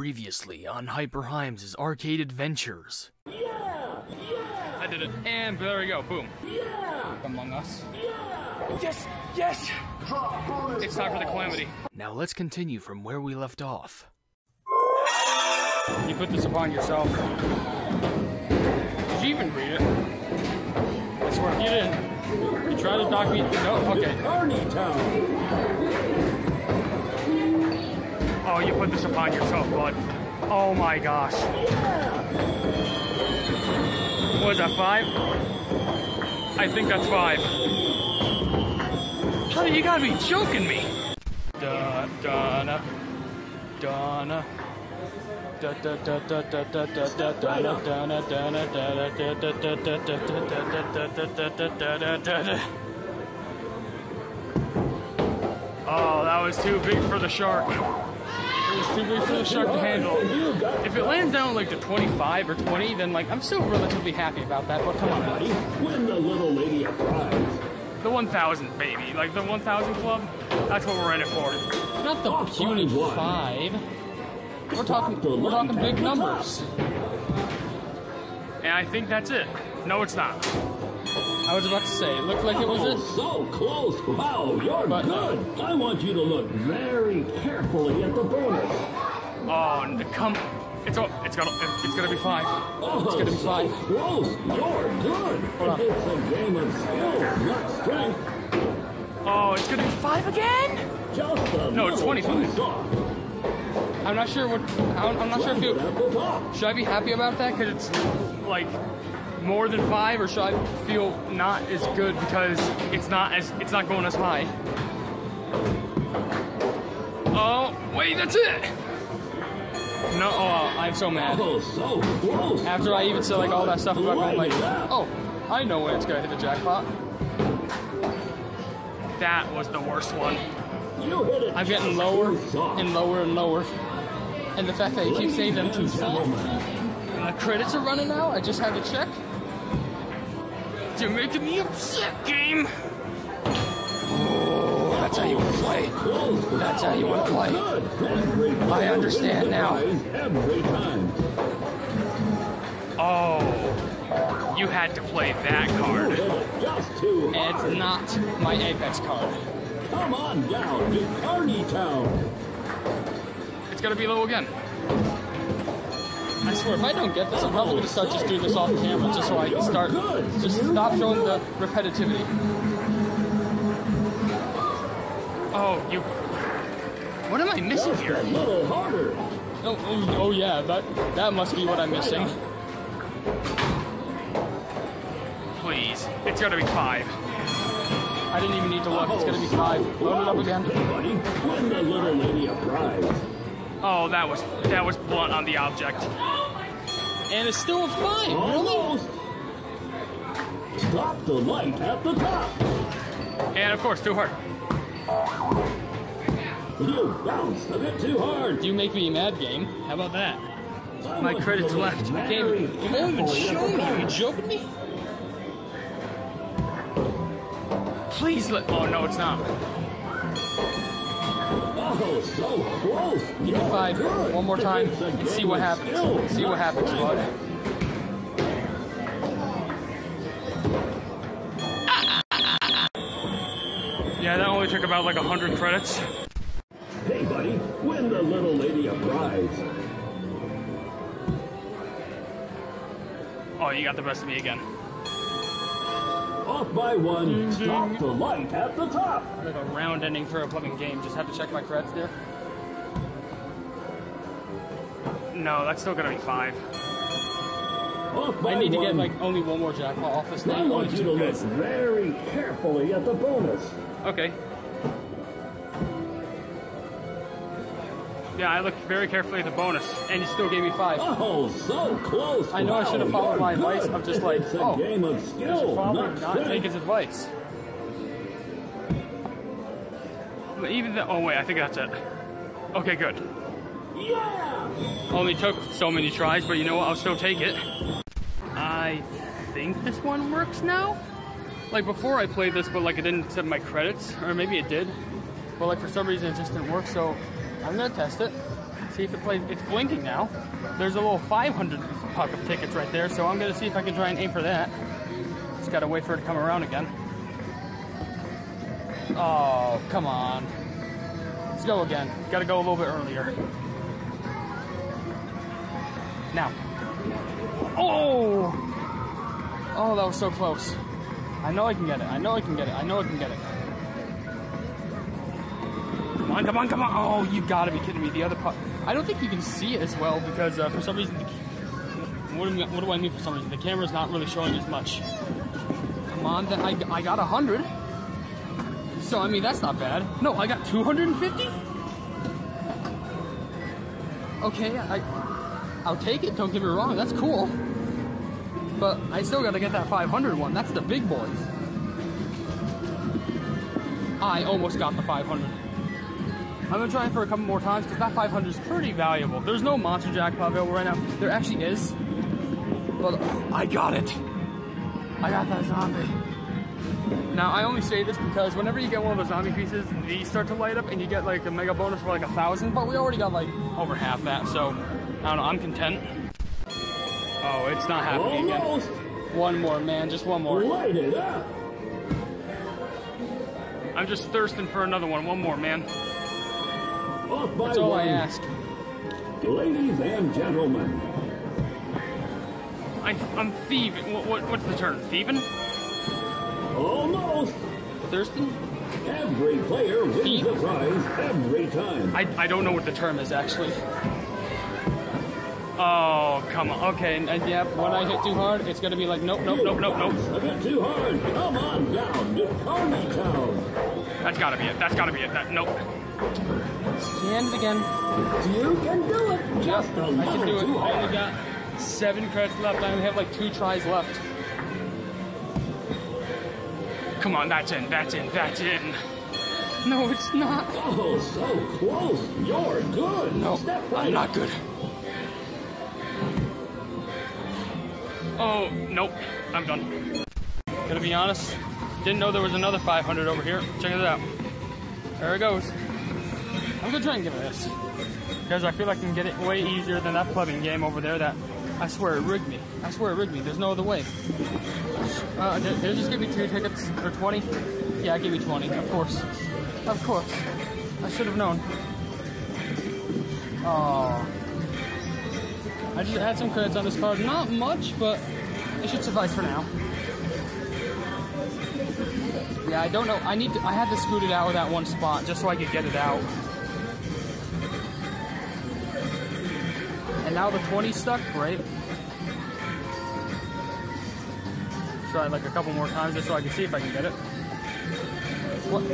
Previously on Hyper Himes' Arcade Adventures. Yeah! Yeah! I did it. And there we go. Boom. Yeah! Among Us. Yeah! Yes! Yes! It's time for the calamity. Now let's continue from where we left off. You put this upon yourself. Did you even read it? I swear, you didn't. You tried to dock me. No, okay. Carney Town! Oh, you put this upon yourself, bud. Oh my gosh. What was that, five? I think that's five. Honey, you gotta be joking me. Da, Donna. Donna. Oh, that was too big for the shark. It too big for the shark to handle. If it lands down like to 25 or 20, then like I'm still relatively happy about that. But come on, Buddy, win the little lady a prize. the 1,000 baby, like the 1,000 club. That's what we're in it for. Not the puny five. We're talking, we're talking big numbers. And I think that's it. No, it's not. I was about to say, it looked like it was Oh, so close. Wow, you're But- good. I want you to look very carefully at the bonus. Oh, come. It's all, it's gonna it's gonna be five. Oh, It's gonna be so five. close. You're good. Hold on. It's a game of skill, not strength. Oh, it's gonna be five again. Just a No, it's 25. I'm not sure what. I'm I'm not sure if you. it at the top. Should I be happy about that because it's like more than five, or should I feel not as good because it's not as it's not going as high? Oh wait, that's it. No, oh, I'm so mad. Oh. After I even said like all that stuff about going like, Light it up. oh, I know when it's gonna hit the jackpot. That was the worst one. You hit it I'm getting lower and lower and lower. And the fact that I keep saying them too Ladies and soft. gentlemen, And the credits are running out. I just had to check. You're making me upset, game. Oh, that's how you want to play. That's how you wanna play. I understand wins the now. prize Every time. Oh, you had to play that card. hit it just too And hard. it's not my Apex card. Come on down to Carney Town. It's gonna be low again. I swear, if I don't get this, I'm probably gonna start just doing this off camera, just so I can start, just stop showing the repetitivity. Oh, you. What am I missing here? a little harder. Oh, oh, oh yeah, that that must be what I'm missing. Please, it's gonna be five. I didn't even need to look. It's gonna be five. Load it up again. Buddy, win the little lady a prize. Oh, that was that was blunt on the object. And it's still a five. Really? Oh. Almost. Stop the light at the top. And of course, too hard. You bounced a bit too hard. You make me mad, game. How about that? I My credits you to look left. very Game, you won't even carefully at show me. Are you top. joking me? Please let. Oh no, it's not. So close. Give me You're five. One more time and see what happens. See what happens, bud. Yeah, that only took about like a hundred credits. Hey, buddy, win the little lady a prize. Oh, you got the best of me again. Off by one. Mm-hmm. Stop the light at the top. Like a round ending for a fucking game. Just have to check my credits there. No, that's still gonna be five. I need to get like only one more jackpot off this I thing. want you to look very carefully at the bonus. Okay. Yeah, I looked very carefully at the bonus, and you still gave me five. Oh, so close. I know I should have followed my advice good. of just like, it's a oh, game of skill, probably not not take his advice. But even the, oh wait, I think that's it. Okay, good. Yeah. Only took so many tries, but you know what? I'll still take it. I think this one works now. Like before, I played this, but like it didn't set my credits, or maybe it did. But like for some reason, it just didn't work. So I'm gonna test it. See if it plays. It's blinking now. There's a little 500 puck of tickets right there, so I'm gonna see if I can try and aim for that. Just gotta wait for it to come around again. Oh, come on. Let's go again. Gotta go a little bit earlier. Now. Oh! Oh, that was so close. I know I can get it. I know I can get it. I know I can get it. Come on, come on, come on. Oh, you gotta be kidding me. The other puck. I don't think you can see it as well because uh, for some reason, the, what, do, what do I mean for some reason? The camera's not really showing as much. Come on, I, I got 100. So, I mean, that's not bad. No, I got 250? Okay, I, I'll take it, don't get me wrong, that's cool. But I still gotta get that 500 one, that's the big boys. I almost got the 500. I'm gonna try it for a couple more times because that 500 is pretty valuable. There's no monster jackpot available right now. There actually is. But I got it. I got that zombie. Now, I only say this because whenever you get one of those zombie pieces, these start to light up and you get like a mega bonus for like a thousand, but we already got like over half that, so I don't know, I'm content. Oh, it's not happening Almost. again. One more, man, just one more. Light it up. I'm just thirsting for another one. One more, man. Oh, Off by That's all I ask. Ladies and gentlemen, I, I'm thieving. What, what, what's the term? Thieving? almost. Thirsting? Every player wins Thief. the prize every time. I, I don't know what the term is actually. Oh, come on. Okay, and, and yeah, when I hit too hard, it's gonna be like, nope, nope, nope, nope, nope. A bit too hard. Come on down to Town. That's gotta be it. That's gotta be it. That, nope. It again. You can do it. Just a I can do it. I only got seven credits left. I only have like two tries left. Come on, that's in, that's in, that's in. No, it's not. Oh, so close. You're good. No, right I'm not good. Oh, nope. I'm done. Gonna be honest, didn't know there was another 500 over here. Check it out. There it goes. I'm gonna try and give it this. Because I feel like I can get it way easier than that plumbing game over there that I swear it rigged me. I swear it rigged me. There's no other way. Uh, did, did just give me two tickets for 20? Yeah, I give me 20, of course. Of course. I should have known. Oh. I just had some credits on this card. Not much, but it should suffice for now. Yeah, I don't know. I need to, I had to scoot it out of that one spot just so I could get it out. Now the 20 stuck, great. Try like a couple more times just so I can see if I can get it. What?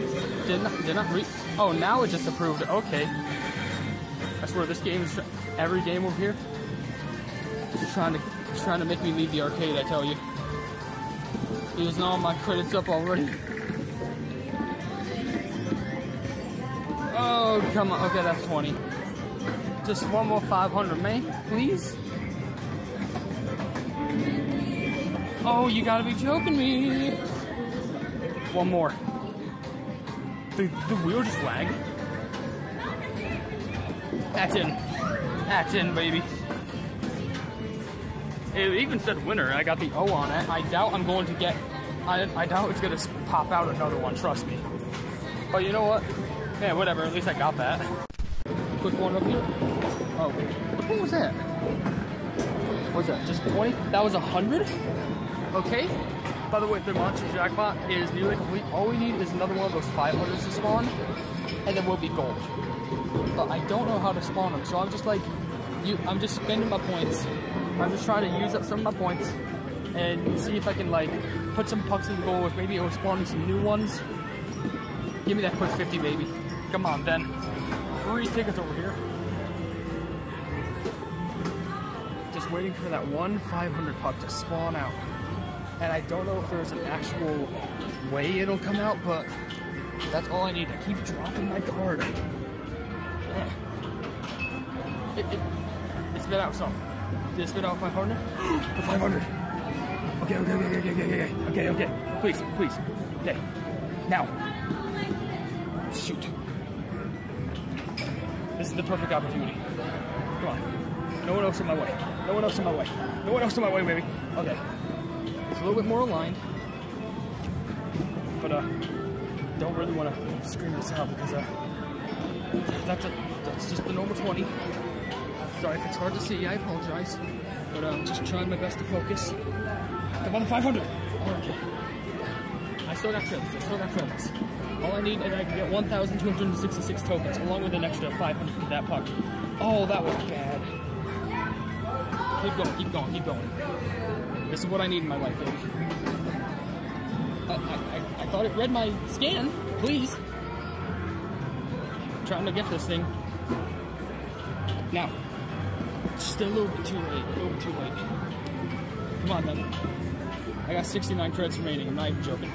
Did not, did not re- Oh, now it just approved. Okay. I swear this game is every game over here. Just trying to trying to make me leave the arcade. I tell you. Using all my credits up already. Oh come on. Okay, that's 20. Just one more 500, man. Please. Oh, you gotta be joking me. One more. The, the wheel just lagged. That's in. That's in, baby. It even said winner. I got the O on it. I doubt I'm going to get. I, I doubt it's gonna pop out another one. Trust me. But you know what? Yeah, whatever. At least I got that. Quick one up here. Oh, wait. what was that? What was that? Just 20? That was 100? Okay. By the way, the monster jackpot is nearly complete. All we need is another one of those 500s to spawn, and then we'll be gold. But I don't know how to spawn them, so I'm just like, you. I'm just spending my points. I'm just trying to use up some of my points and see if I can like put some pucks in the goal. With maybe it will spawn some new ones. Give me that quick 50, baby. Come on, then. Free tickets over here. Just waiting for that one 500 puck to spawn out. And I don't know if there's an actual way it'll come out, but that's all I need. I keep dropping my card. Ugh. It, it, it spit out some. Did it spit out 500? the 500. Okay, okay, okay, okay, okay, okay, okay, okay. Please, please. Okay. Now. Shoot. This, is the perfect opportunity. Come on. No one else in my way. No one else in my way. No one else in my way, baby. Okay. It's a little bit more aligned. But uh don't really want to scream this out because uh that's a that's just the normal 20. Sorry if it's hard to see, I apologize. But uh, I'm just trying my best to focus. Come on, 500. Okay. I still got credits. I still got credits. All I need is I can get 1,266 tokens, along with an extra 500 for that puck. Oh, that was bad. Keep going, keep going, keep going. This is what I need in my life, baby. I, I, I, thought it read my scan. Please. trying to get this thing. Now, just a little bit too late. A little bit too late. Come on, then. I got 69 credits remaining. I'm not even joking.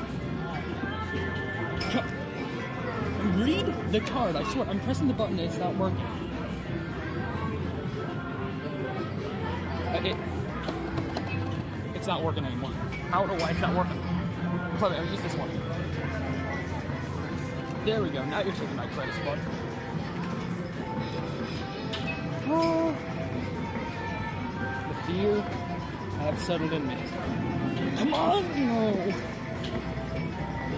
Read the card. I swear, I'm pressing the button and it's not working. It, it's not working anymore. I don't know why it's not working. It. I'll use this one. There we go. Now you're taking my credits, bud. Oh. The fear I have settled in me. Come on! No!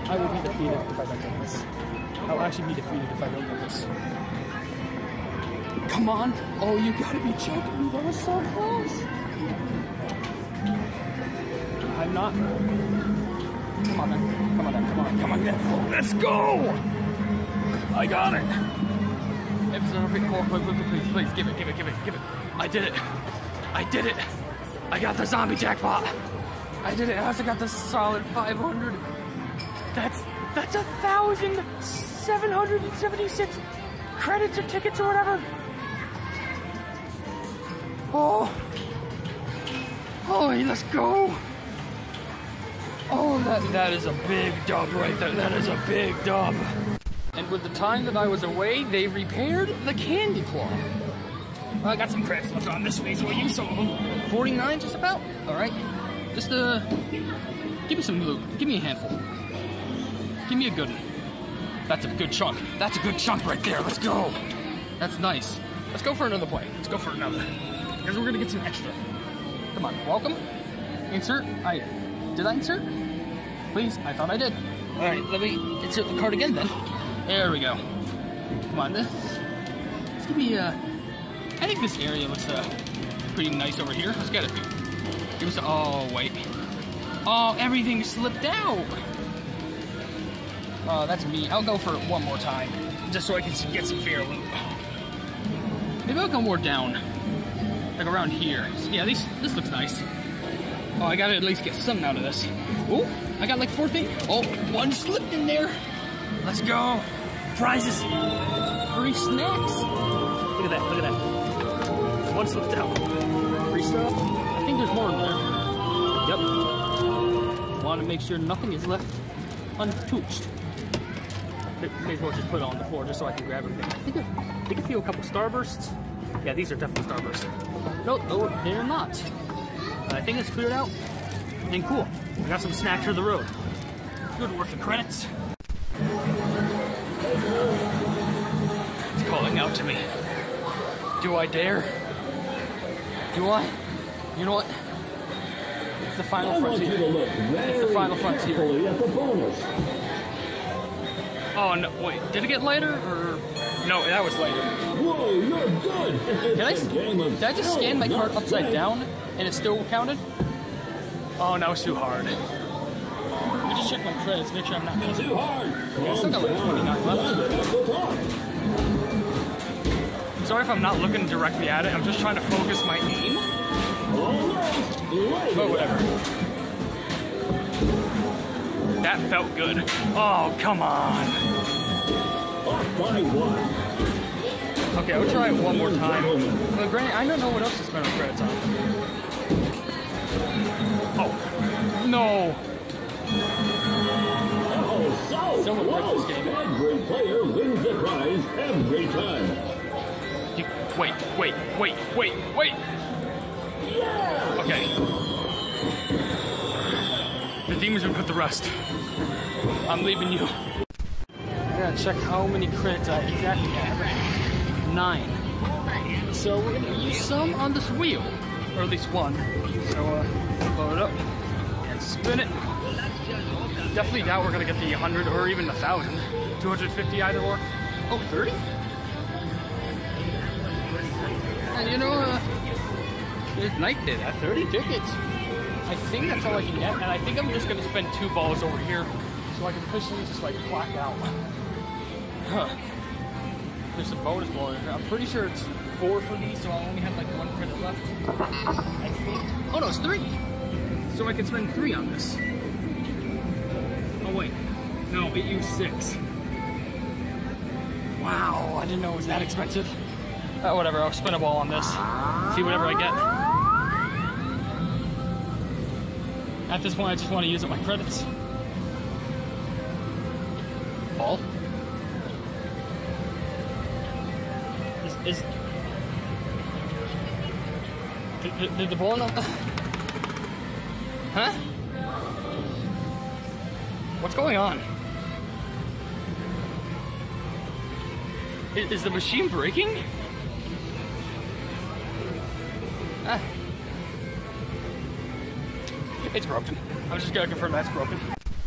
I will be defeated if I don't get this. I'll actually be defeated if I don't get this. Come on! Oh, you gotta be joking. That was so close. I'm not. Come on, then. Come on, then. Come on, come on, then. Let's go! I got it. Episode of more, please, please, please, please, give it, give it, give it, give it. I did it. I did it. I got the zombie jackpot. I did it. I also got the solid 500. That's that's a thousand seven hundred and seventy-six credits or tickets or whatever. Oh, holy, let's go. Oh, that that is a big dub right there. That is a big dub. And with the time that I was away, they repaired the candy claw. Well, I got some credits left on this way, so I'll use some of them. 49 just about? Alright. Just, uh, give me some loot. Give me a handful. Give me a good one. That's a good chunk. That's a good chunk right there. Let's go. That's nice. Let's go for another play. Let's go for another. Because we're gonna get some extra. Come on, welcome. Insert. I did I insert? Please, I thought I did. Alright, let me insert the card again then. There we go. Come on, this. Let's give me uh I think this area looks uh pretty nice over here. Let's get it. Give us oh wait. Oh, everything slipped out. Oh, that's me. I'll go for it one more time. Just so I can get some fair loot. Maybe I'll go more down. Like around here. Yeah, these this looks nice. Oh, I gotta at least get something out of this. Oh, I got like four things. Oh, one slipped in there. Let's go. Prizes. Free snacks. Look at that, look at that. One slipped out. Free stuff. I think there's more in there. Yep. Want to make sure nothing is left untouched. May as well just put it on the floor just so I can grab everything. I think I, I think I feel a couple starbursts. Yeah, these are definitely Starburst. Nope, no, they're not. Uh, I think it's cleared out. And cool. I got some snacks for the road. Good worth the credits. It's calling out to me. Do I dare? Do I? You know what? It's the final I want you frontier. to look very the final frontier. carefully at the bonus. Oh no! Wait, did it get lighter or? No, that was later. Whoa, you're good. Did I, It's a game of did I just scan my card upside good. down and it still counted? Oh, no, it's too hard. Let me just check my credits, make sure I'm not missing. Too hard. I still got like 29 left. Landed at the top. Sorry if I'm not looking directly at it. I'm just trying to focus my aim. All right. Light But whatever. That felt good. Oh, come on. Up by one. Okay, I'll try it one more time. Well, granted, I don't know what else to spend my credits on. Oh, no. Oh, so Someone close. this game. Every player wins the prize every time. You, wait, wait, wait, wait, wait. Yeah! Okay. The demons will put the rest. I'm leaving you. Check how many credits I exactly have. nine. So we're gonna use some on this wheel, or at least one. So uh, load it up and spin it. Definitely doubt we're gonna get the 100 or even a 1,000. 250 either or. Oh, 30? And you know, uh, there's night did that 30 tickets. I think that's all I can get, and I think I'm just gonna spend two balls over here so I can officially just like black out. Huh. There's a bonus here. I'm pretty sure it's four for me, so I only have like one credit left. I think. Oh no, it's three. So I can spend three on this. Oh wait, no, it used six. Wow, I didn't know it was that expensive. Uh, whatever, I'll spin a ball on this. See whatever I get. At this point, I just want to use up my credits. Ball. Is, did, did, did the ball not? Huh? What's going on? Is, is the machine breaking? Ah. It's broken. I'm just gonna confirm that's broken.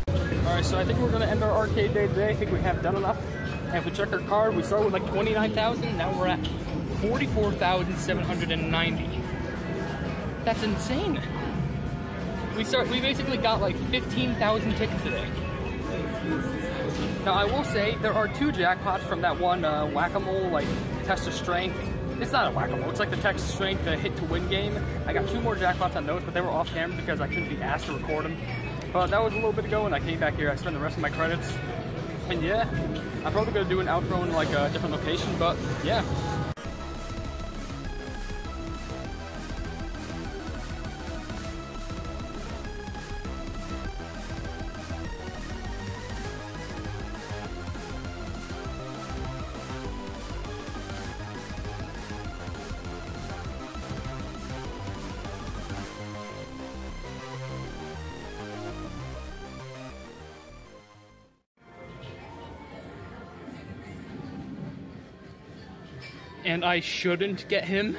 Alright, so I think we're gonna end our arcade day today. I think we have done enough. And if we check our card, we start with like 29,000. Now we're at 44,790. That's insane. We start. We basically got like 15,000 tickets today. Now I will say there are two jackpots from that one uh, whack-a-mole like test of strength. It's not a whack-a-mole. It's like the test of strength, the hit to win game. I got two more jackpots on those, but they were off camera because I couldn't be asked to record them. But that was a little bit ago, and I came back here. I spent the rest of my credits, and yeah, I'm probably gonna do an outro in like a different location. But yeah. I shouldn't get him